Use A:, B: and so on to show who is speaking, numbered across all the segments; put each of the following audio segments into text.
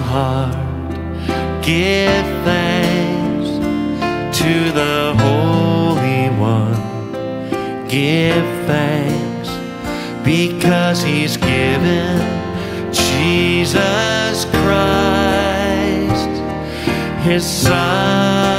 A: Heart. Give thanks to the Holy One. Give thanks because He's given Jesus Christ, His Son.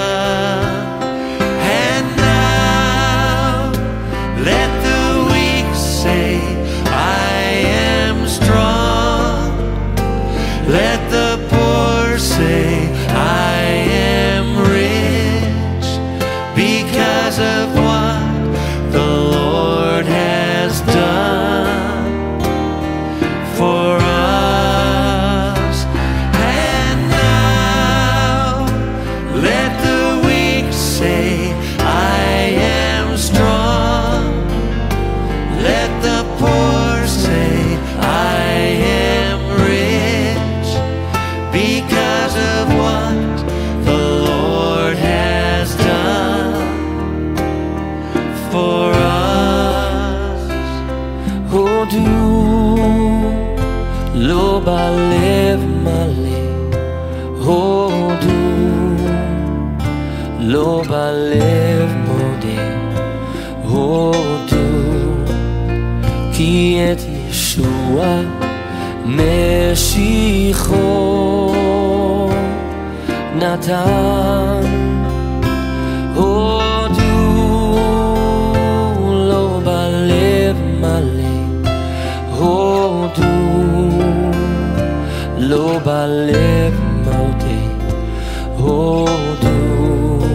A: Say, I am rich because of what the Lord has done
B: כי את ישוע משיחו נתן. הודו לא בלב מלא, הודו לא בלב מודה, הודו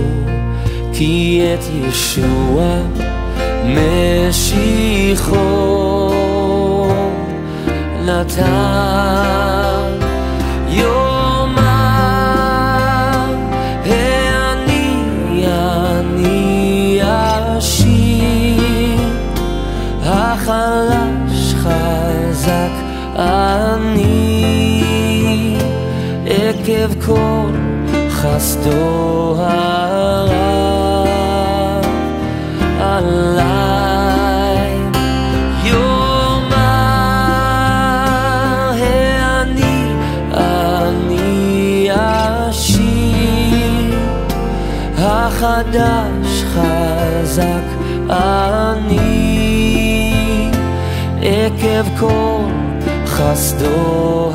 B: כי את ישוע משיחו נתן. יאמר העני אני עשיר, החלש חזק אני, עקב כל חסדו הרב החדש חזק אני, עקב כל חסדו